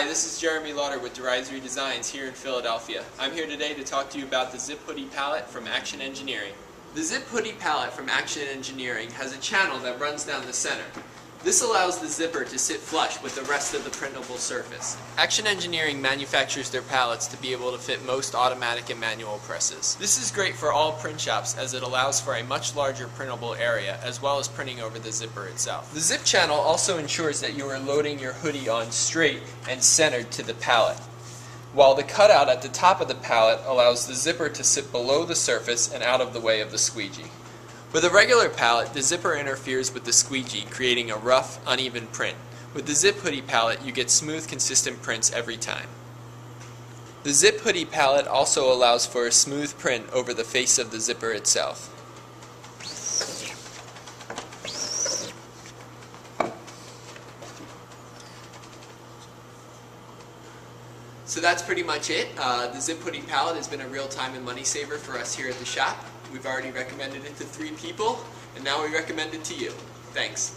Hi, this is Jeremy Lauder with Derisory Designs here in Philadelphia. I'm here today to talk to you about the Zip Hoodie pallet from Action Engineering. The Zip Hoodie pallet from Action Engineering has a channel that runs down the center. This allows the zipper to sit flush with the rest of the printable surface. Action Engineering manufactures their pallets to be able to fit most automatic and manual presses. This is great for all print shops as it allows for a much larger printable area as well as printing over the zipper itself. The zip channel also ensures that you are loading your hoodie on straight and centered to the pallet while the cutout at the top of the pallet allows the zipper to sit below the surface and out of the way of the squeegee. With a regular pallet, the zipper interferes with the squeegee, creating a rough, uneven print. With the Zip Hoodie pallet, you get smooth, consistent prints every time. The Zip Hoodie pallet also allows for a smooth print over the face of the zipper itself. So that's pretty much it. Uh, the Zip Hoodie pallet has been a real time and money saver for us here at the shop. We've already recommended it to three people, and now we recommend it to you. Thanks.